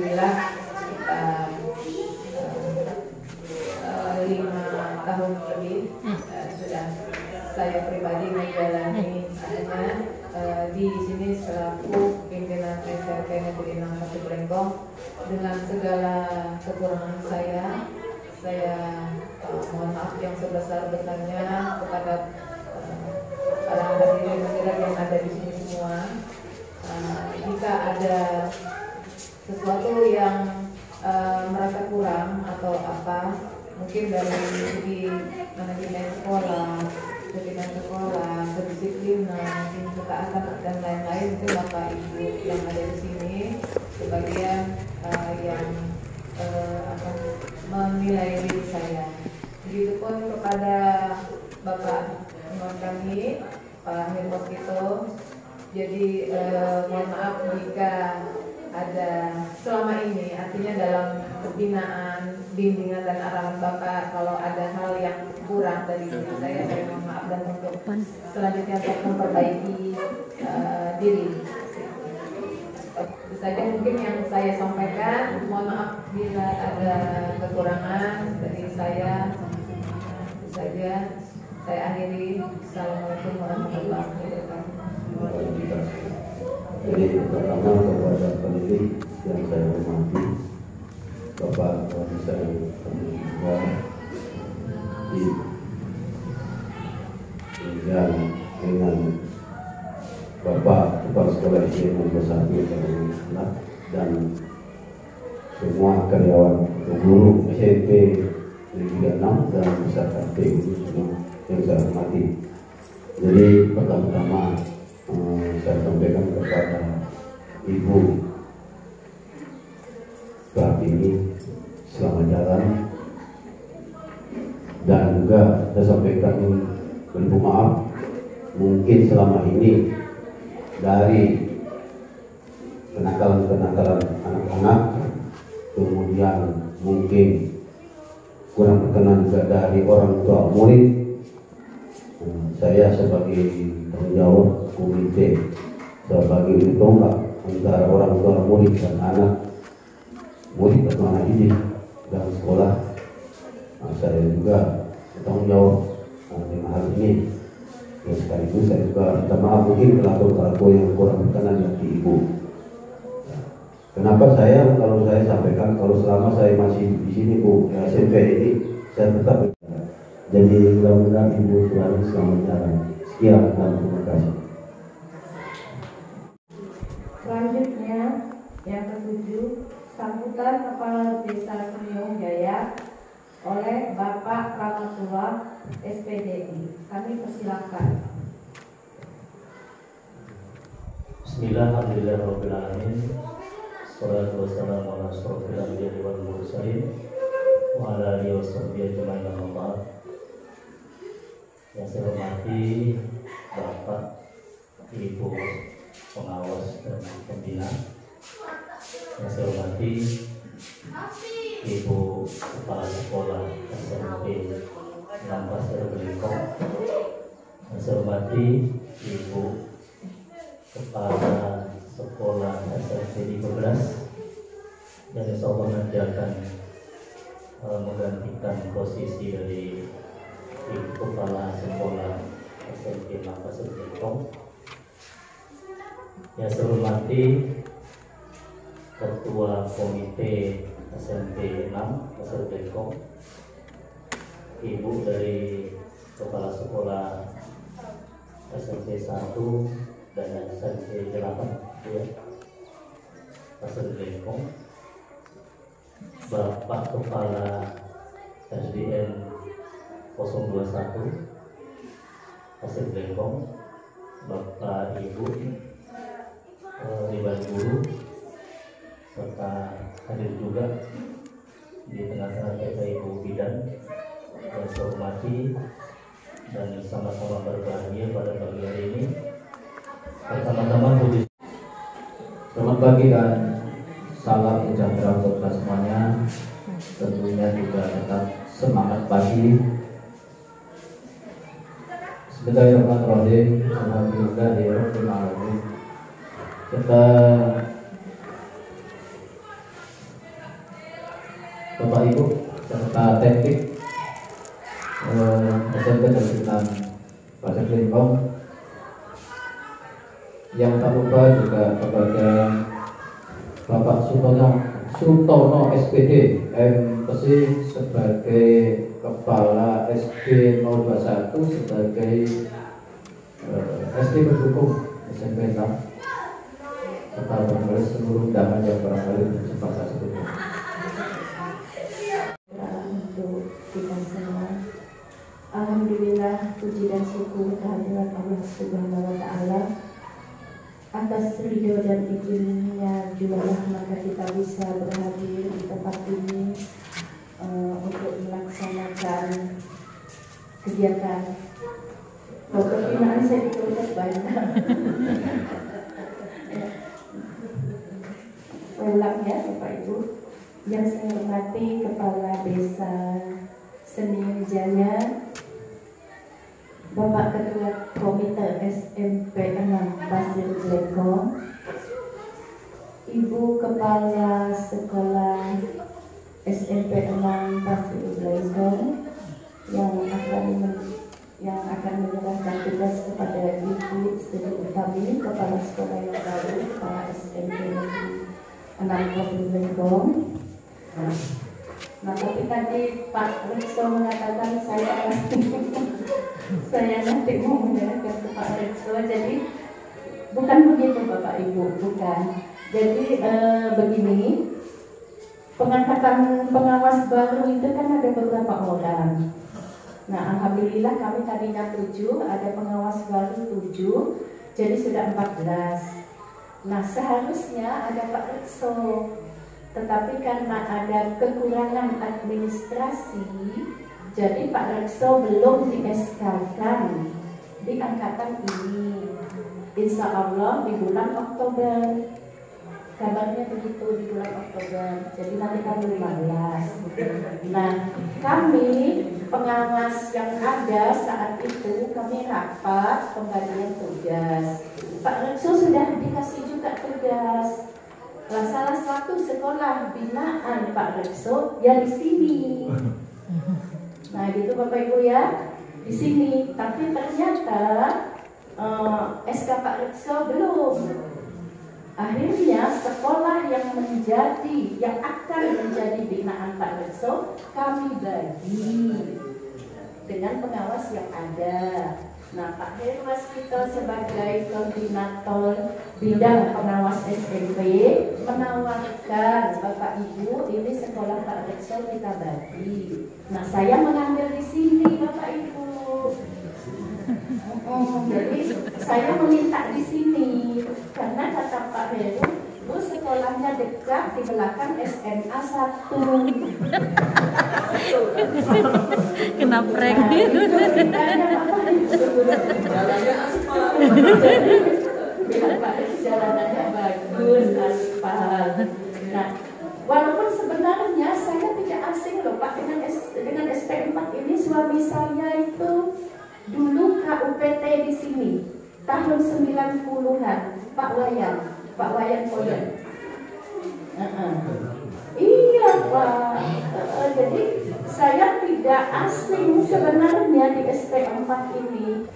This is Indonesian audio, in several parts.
Alhamdulillah kita uh, lima tahun lebih uh, sudah saya pribadi menjalani uh, di sini selaku pimpinan SRT Negeri 61 Brengkong dengan segala kekurangan saya saya uh, mohon maaf yang sebesar-besarnya kepada para hadirin hadirat yang ada di sini semua. Uh, jika ada sesuatu yang uh, merasa kurang atau apa mungkin dari segi manajemen sekolah manajemen sekolah kedisiplinan ketaatan dan lain-lain itu bapak ibu yang ada di sini sebagian uh, yang uh, apa, menilai diri saya. Begitupun kepada bapak imam kami Pak Mosquito jadi eh, mohon maaf jika ada selama ini artinya dalam pembinaan bimbingan dan arahan bapak kalau ada hal yang kurang dari diri saya saya mohon maaf dan untuk selanjutnya untuk memperbaiki uh, diri. Itu saja mungkin yang saya sampaikan. Mohon maaf bila ada kekurangan dari saya. Itu saja. Saya akhiri. Assalamualaikum warahmatullahi wabarakatuh Jadi pertama kepada pendidik yang saya hormati, Bapak Komisar Kedua di dan dengan Bapak Kepala Sekolah SD nomor satu dan semua karyawan guru SMP Negeri 6 dan masyarakat PU semua yang saya hormati. Jadi pertama-tama saya sampaikan kepada Ibu. Kartini selamat jalan. Dan juga saya sampaikan bentuk maaf mungkin selama ini dari kenakalan-kenakalan anak-anak kemudian mungkin kurang berkenan juga dari orang tua murid saya sebagai tanggung jawab komite sebagai tombak antara orang tua murid dan anak murid atau anak didik dalam sekolah. Nah, saya juga bertanggung jawab eh, dengan hal ini. Dan sekaligus saya juga minta maaf mungkin pelaku-pelaku yang kurang berkenan dari ibu. Nah, Kenapa saya kalau saya sampaikan kalau selama saya masih di sini bu SMP ini saya tetap jadi mudah-mudahan ibu selalu selamat jalan. Sekian dan terima kasih. Selanjutnya, yang ketujuh, sambutan Kepala Desa Semiong Jaya oleh Bapak Ramatullah SPDI. Kami persilakan. Bismillahirrahmanirrahim. Salatu wassalamu ala wal mursalin wa ala alihi wa sahbihi ajma'in amma ba'd. Yang saya hormati Bapak, Ibu pengawas dan pembina. Yang saya hormati Ibu Kepala Sekolah SMP 6 Pasir Belingkong. Yang saya hormati Ibu Kepala Sekolah SMP 15 yang insya Allah akan eh, menggantikan posisi dari Ibu Kepala Sekolah SMP 6 Pasir Belingkong. Yang saya hormati Ketua Komite SMP 6 Pasir Belingkong, Ibu dari Kepala Sekolah SMP 1 dan SMP 8 ya. Pasir Belingkong, Bapak Kepala SDN 021 Pasir Belingkong, Bapak Ibu eh, Liban Guru serta hadir juga di tengah-tengah kita Ibu Bidan yang saya hormati dan sama-sama berbahagia pada pagi hari ini. Pertama-tama puji membagikan salam sejahtera untuk semuanya tentunya juga tetap semangat pagi Bismillahirrahmanirrahim. Alhamdulillahirrahmanirrahim kita Bapak Ibu serta teknik eh, SMP dan Pasar Limbong yang tak lupa juga kepada Bapak Sutono Sutono SPD MPC sebagai Kepala SD 021 sebagai eh, SD pendukung SMP 6 serta barangkali seluruh undangan yang barangkali saya sebutkan. untuk. Alhamdulillah puji dan syukur kehadirat Allah Subhanahu wa taala atas ridho dan izinnya jumalah maka kita bisa berhadir di tempat ini eh, untuk melaksanakan kegiatan Oh, perpindahan saya ditulis banyak. Ulang ya Bapak Ibu yang saya hormati Kepala Desa Seni Jaya, Bapak Ketua Komite SMP 6 Pasir Blekong, Ibu Kepala Sekolah SMP 6 Pasir Blekong yang akan men- yang akan menyerahkan tugas kepada Ibu Sri Utami, Kepala Sekolah yang baru, Kepala SMP Negeri 6 Pasir Blekong, Nah, tapi tadi Pak Rekso mengatakan saya saya nanti mau menyerahkan ke Pak Rekso, jadi bukan begitu Bapak Ibu, bukan. Jadi eh, begini, pengangkatan pengawas baru itu kan ada beberapa orang. Nah, alhamdulillah kami tadinya tujuh, ada pengawas baru tujuh, jadi sudah 14. Nah, seharusnya ada Pak Rekso, tetapi karena ada kekurangan administrasi, jadi Pak Rekso belum di di angkatan ini. Insya Allah di bulan Oktober. Kabarnya begitu di bulan Oktober. Jadi nanti kan 15. Nah, kami pengawas yang ada saat itu kami rapat pembagian tugas. Pak Rekso sudah dikasih juga tugas. Nah, salah satu sekolah binaan Pak Rekso ya di sini. Nah, gitu Bapak Ibu ya, di sini. Tapi ternyata eh, SK Pak Rekso belum. Akhirnya sekolah yang menjadi, yang akan menjadi binaan Pak Rekso kami bagi dengan pengawas yang ada. Nah, Pak Herwas kita sebagai koordinator bidang pengawas SMP menawarkan Bapak Ibu ini sekolah Pak Rekso kita bagi. Nah, saya mengambil di sini Bapak Ibu. Oh, jadi saya meminta di sini Heru, Bu sekolahnya dekat di belakang SMA 1 Kena prank. Nah, itu ceritanya. Jalannya aspal. Jalanannya bagus, aspal. Nah, walaupun sebenarnya saya tidak asing loh Pak dengan S, dengan SP4 ini suami saya itu dulu KUPT di sini tahun 90-an Pak Wayan, Pak Wayan. Heeh. Iya Pak, jadi saya tidak asing sebenarnya di SP4 ini.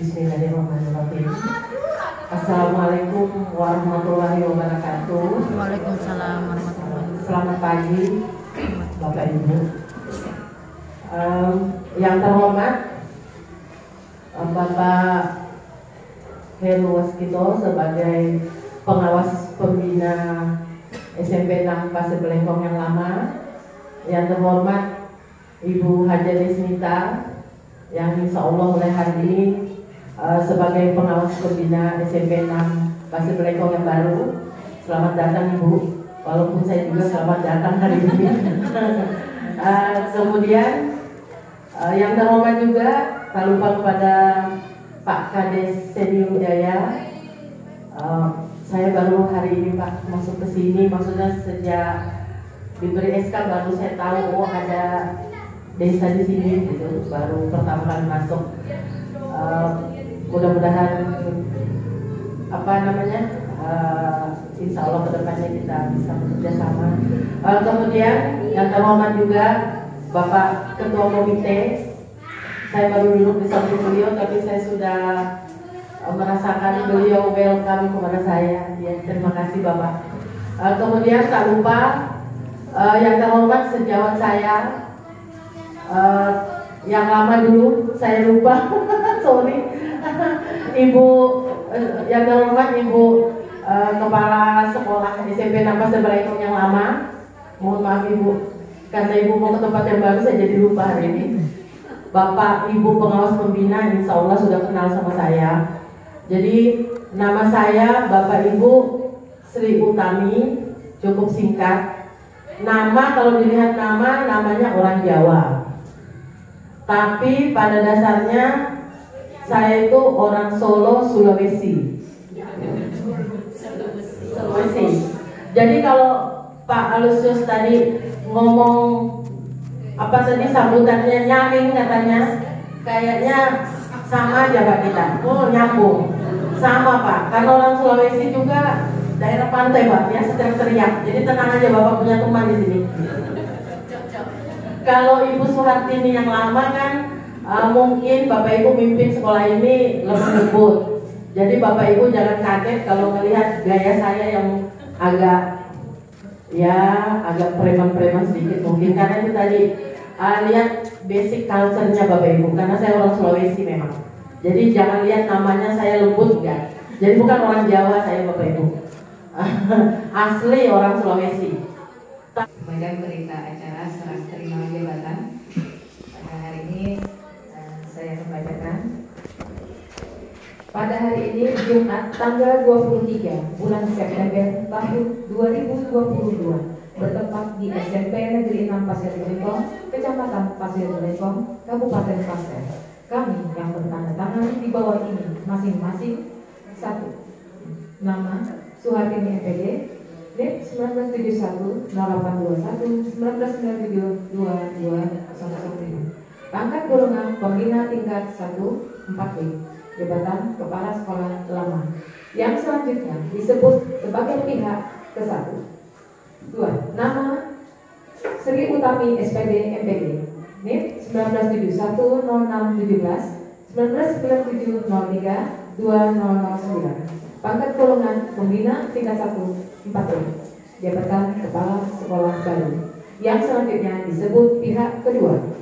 Bismillahirrahmanirrahim. Assalamualaikum warahmatullahi wabarakatuh. Waalaikumsalam warahmatullahi wabarakatuh. Selamat pagi, Bapak Ibu. Em, yang terhormat, Bapak Heru Waskito sebagai pengawas pembina SMP 6 Pasir Belengkong yang lama. Yang terhormat Ibu Haja Desmita yang insya Allah mulai hari ini eh, sebagai pengawas pembina SMP 6 Pasir Belengkong yang baru. Selamat datang Ibu, walaupun saya juga selamat datang hari ini. Eh, kemudian eh, yang terhormat juga tak lupa kepada Pak Kades Senior Jaya. Eh, saya baru hari ini Pak masuk ke sini, maksudnya sejak diberi SK baru saya tahu oh ada desa di sini gitu, baru pertama kali masuk. Eh, mudah-mudahan apa namanya eh, insya Allah ke depannya kita bisa bekerja sama. Eh, kemudian yang terhormat juga Bapak Ketua Komite, saya baru duduk di samping beliau tapi saya sudah eh, merasakan beliau welcome kepada saya. Ya, terima kasih Bapak. Eh, kemudian tak lupa eh, yang terhormat sejawat saya. Eh, yang lama dulu saya lupa. Sorry. Ibu eh, yang terhormat ibu eh, kepala sekolah SMP Nama Seberaikum yang lama. Mohon maaf ibu. Karena ibu mau ke tempat yang baru saya jadi lupa hari ini Bapak Ibu pengawas pembina insya Allah sudah kenal sama saya jadi nama saya Bapak Ibu Sri Utami cukup singkat nama kalau dilihat nama namanya orang Jawa tapi pada dasarnya saya itu orang Solo Sulawesi. Sulawesi. Jadi kalau Pak Alusius tadi ngomong apa tadi sambutannya nyaring katanya, kayaknya sama aja Pak kita. Oh nyambung, sama Pak. Karena orang Sulawesi juga daerah pantai Pak, ya sedang teriak. Jadi tenang aja Bapak punya teman di sini. Kalau Ibu Suhartini yang lama kan uh, mungkin Bapak Ibu mimpin sekolah ini lemah lembut. Jadi Bapak Ibu jangan kaget kalau melihat gaya saya yang agak ya agak preman-preman sedikit mungkin karena itu tadi uh, lihat basic culture-nya Bapak Ibu karena saya orang Sulawesi memang. Jadi jangan lihat namanya saya lembut enggak. Jadi bukan orang Jawa saya Bapak Ibu. Asli orang Sulawesi. Medan berita acara serah terima jabatan pada hari ini eh, saya membacakan pada hari ini Jumat tanggal 23 bulan September tahun 2022 bertempat di SMP Negeri 6 Pasir Belekong, Kecamatan Pasir Belekong, Kabupaten Pasir. Kami yang bertanda tangan di bawah ini masing-masing. Satu nama Suhartini MPD NIP 1971 0821 1997 22 Pangkat golongan pembina tingkat 1 4B Jabatan Kepala Sekolah Lama. Yang selanjutnya disebut sebagai pihak ke Dua, nama Sri Utami SPD MPD NIP 1971 0617 1997 03 2009 Pangkat golongan pembina tingkat 1 4 Jabatan Kepala Sekolah Baru. Yang selanjutnya disebut pihak kedua